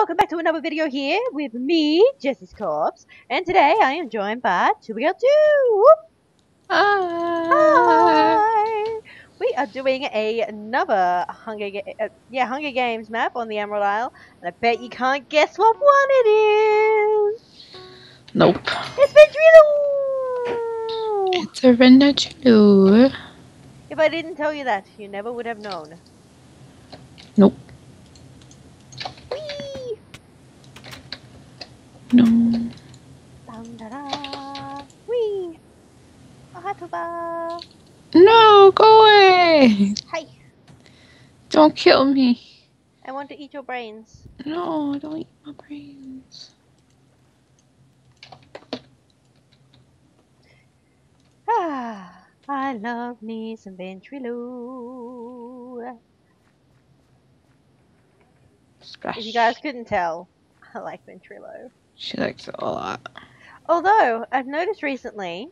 welcome back to another video here with me, Jessie's Corpse. And today I am joined by 2BL2. Hi. We are doing a, another Hunger Ga- uh, yeah, Hunger Games map on the Emerald Isle. And I bet you can't guess what one it is. Nope. It's Ventrilo! It's a. If I didn't tell you that, you never would have known. Nope. No. Dum da da! Whee! No, go away! Hi! Don't kill me. I want to eat your brains. No, don't eat my brains. Ah, I love me some Ventrilo. Splash. If you guys couldn't tell, I like Ventrilo. She likes it a lot. Although, I've noticed recently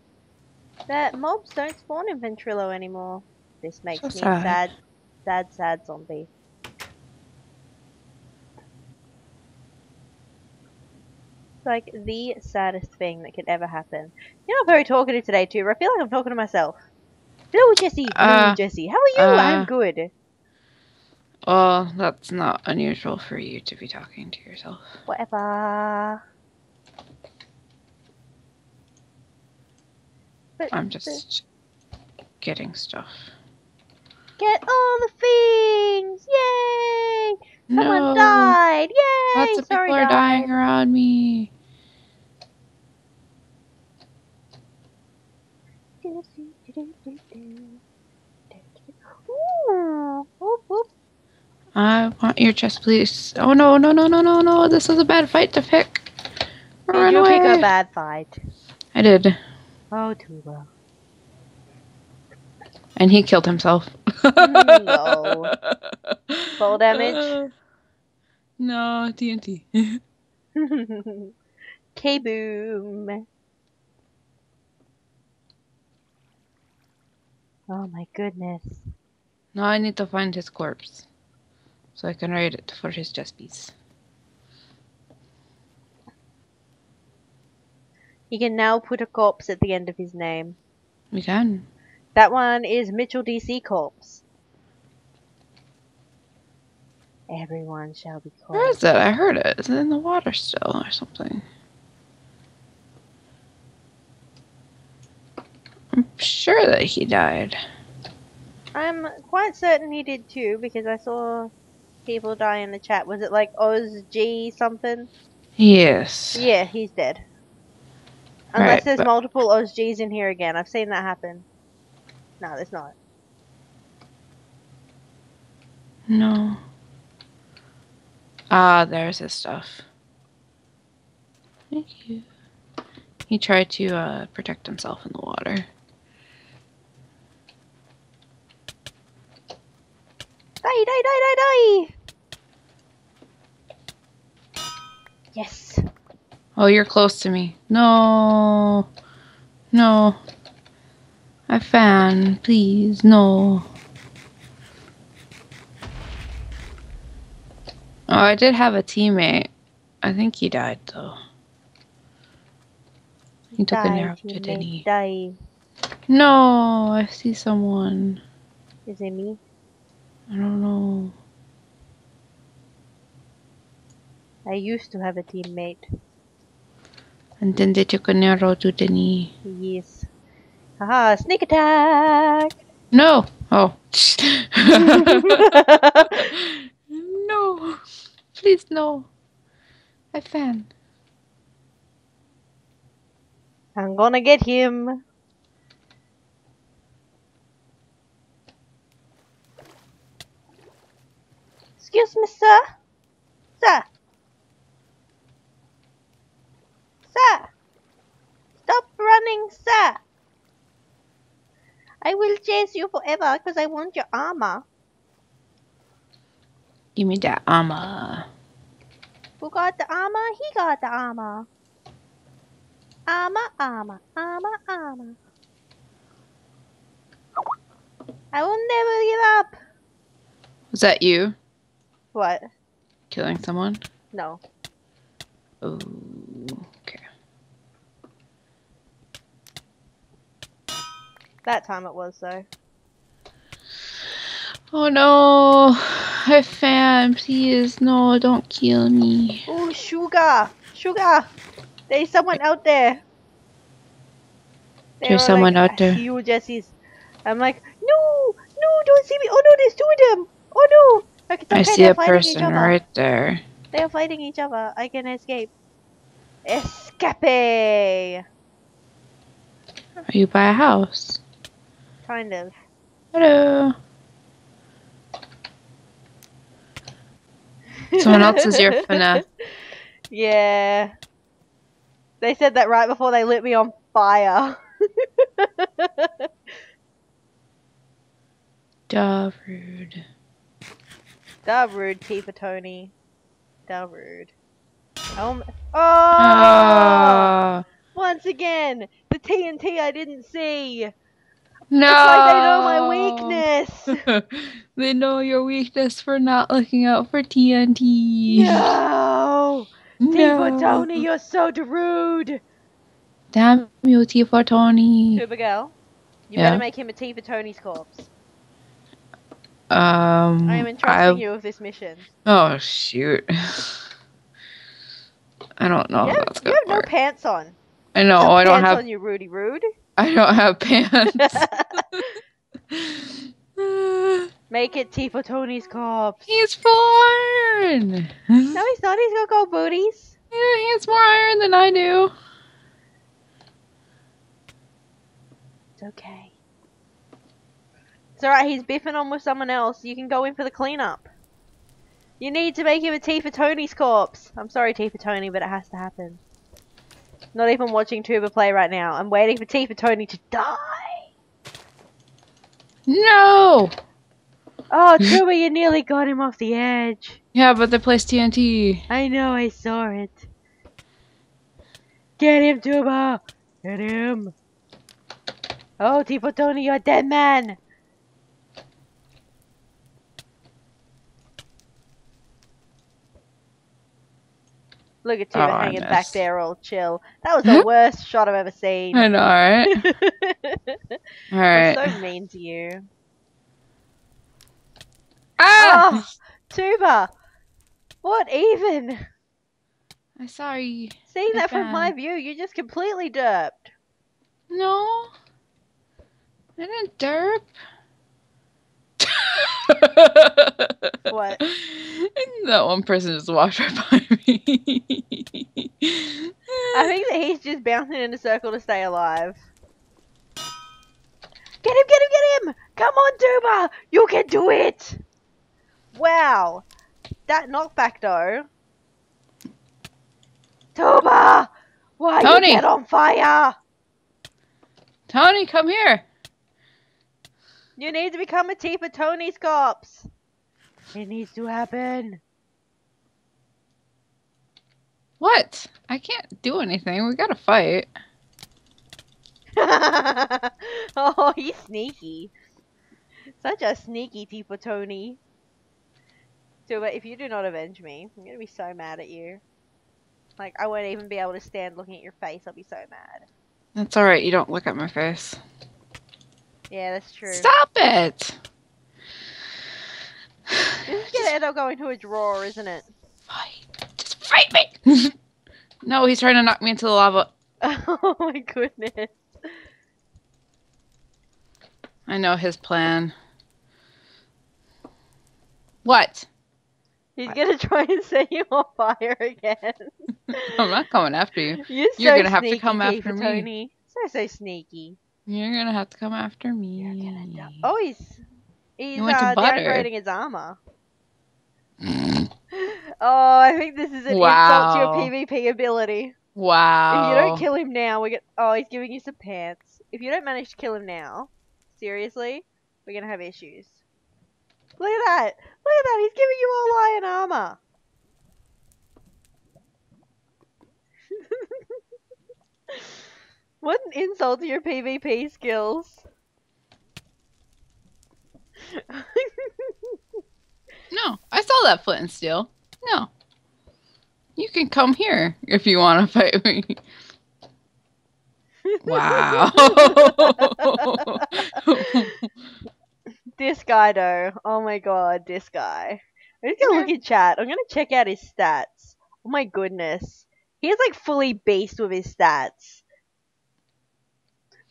that mobs don't spawn in Ventrilo anymore. This makes So me sad. sad, sad, sad zombie. It's like the saddest thing that could ever happen. You're not very talkative today, too. I feel like I'm talking to myself. Hello, Jessie. Hello, Uh, Jessie. How are you? I'm uh, good. Well, that's not unusual for you to be talking to yourself. Whatever. But I'm just getting stuff. Get all the things! Yay! Someone no, died! Yay! lots of Sorry, people are guys. dying around me. Ooh, whoop, whoop. I want your chest, please. Oh no, no, no, no, no, no! This is a bad fight to pick. Did Run you pick a bad fight? I did, Oh, too well. and he killed himself. No. Fall damage? Uh, no, TNT. K-boom. Oh my goodness. now I need to find his corpse, so I can write it for his chest piece. He can now put a corpse at the end of his name. We can. That one is Mitchell DC Corpse. Everyone shall be called. Where is it? I heard it. Is it in the water still or something? I'm sure that he died. I'm quite certain he did too because I saw people die in the chat. Was it like Oz G something? Yes. Yeah, he's dead. Unless Right, there's but- multiple Oz G's in here again. I've seen that happen. No, there's not. No. Ah, there's his stuff. Thank you. He tried to uh, protect himself in the water. Die, die, die, die, die! Yes. Oh, you're close to me. No. No. I fan, please. No. Oh, I did have a teammate. I think he died though. He took a Die, arrow Denny. Die. No, I see someone. Is it me? I don't know. I used to have a teammate. And then they took an arrow to Denny. Yes. Haha, sneak attack! No! Oh. no! Please, no. I fan. I'm gonna get him. Excuse me, sir. Sir. Sir. Stop running, sir. I will chase you forever because I want your armor. Give me that armor. Who got the armor? He got the armor. Armor, armor, armor, armor. I will never give up. Was that you What? killing someone? No. Oh, okay. That time it was though. Oh no! I fan, please, no, don't kill me. Oh, sugar, sugar. There's someone out there. They There's someone like, out there. You, Jessies. I'm like, no, no, don't see me. Oh no, there's two of them. Oh no. Okay, I see a person right there. They're fighting each other. I can escape. Escape. Are you by a house? Kind of. Hello. Someone else is your FNAF. Yeah. They said that right before they lit me on fire. Duh, rude. Da rude, T for Tony. Da rude. Oh, oh! Once again, the TNT I didn't see. No. It's like they know my weakness. they know your weakness for not looking out for TNT. no, Tifa No. Tony, you're so rude. Damn you, T for Tony. Super girl, you Yeah. better make him a T for Tony's corpse. Um, I am entrusting you with this mission. Oh shoot. I don't know you if have, that's you good have no pants on. I know No I don't pants have on you, Rudy Rude. I don't have pants. Make it T for Tony's corpse. he's born. No, he's not. He's got go booties. Yeah, he has more iron than I do. It's okay. It's alright, he's biffing on with someone else. You can go in for the cleanup. You need to make him a for Tony's corpse. I'm sorry, T for Tony, but it has to happen. Not even watching Tuba play right now. I'm waiting for T for Tony to die. No. Oh, Tuba, you nearly got him off the edge. Yeah, but they placed TNT. I know, I saw it. Get him, Tuba! Get him! Oh, T for Tony, you're a dead man! Look at Tuba Oh, hanging back there all chill. That was the worst shot I've ever seen. I know, right? All I'm so mean to you. ah! Oh, Tuba! What even? I'm sorry. Seeing that from my view, you're just completely derped. No. I didn't derp. What? That one person just walked right by me. I think that he's just bouncing in a circle to stay alive. Get him, get him, get him! Come on, Tuba! You can do it! Wow. That knockback though. Tuba! Why Tony! you get on fire? Tony, come here. You need to become a T for Tony's cops. It needs to happen. What? I can't do anything. We gotta fight. oh, he's sneaky. Such a sneaky T for Tony. So, but if you do not avenge me, I'm gonna be so mad at you. Like, I won't even be able to stand looking at your face. I'll be so mad. That's alright. You don't look at my face. Yeah, that's true. Stop it. This is gonna end up going to a drawer, isn't it? Fight. Just fight me. no, he's trying to knock me into the lava. Oh my goodness. I know his plan. What? He's gonna try and set you on fire again. I'm not coming after you. You're, You're so gonna have to come after me. Tony. So so sneaky. You're gonna have to come after me. You're gonna die. Oh, he's he's went to uh, butter. downgrading his armor. Oh, I think this is an insult to your PvP ability. wow. If you don't kill him now, we get. Oh, he's giving you some pants. If you don't manage to kill him now, seriously, we're gonna have issues. Look at that! Look at that! He's giving you all lion armor. what an insult to your PvP skills. No, I saw that flint and steel. No. You can come here if you want to fight me. Wow. This guy though. Oh my god, this guy. I'm just gonna look at chat. I'm gonna check out his stats. Oh my goodness. He's like fully beast with his stats.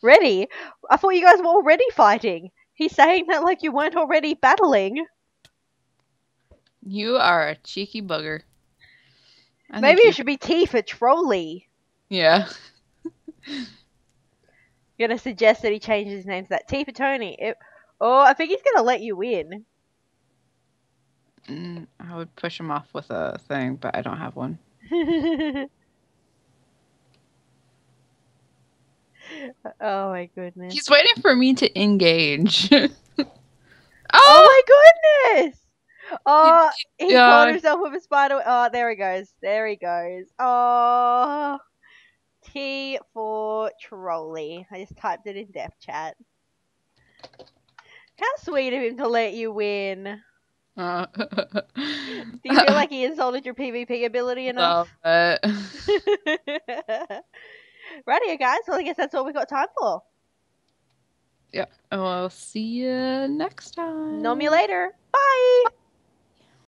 Ready? I thought you guys were already fighting. He's saying that like you weren't already battling. you are a cheeky bugger. I Maybe you- it should be T for Trolley. Yeah. Gonna suggest that he changes his name to that. T for Tony. It- oh, I think he's gonna let you in. Mm, I would push him off with a thing, but I don't have one. oh my goodness. He's waiting for me to engage. oh, Oh my goodness! Oh, he yeah. caught himself with a spider. Oh, there he goes. There he goes. Oh, T for trolley. I just typed it in deaf chat. How sweet of him to let you win. Uh, Do you feel like he insulted your PvP ability enough? no, but Rightio, guys. Well, I guess that's all we've got time for. yeah. Oh, I'll see you next time. Know me later. Bye.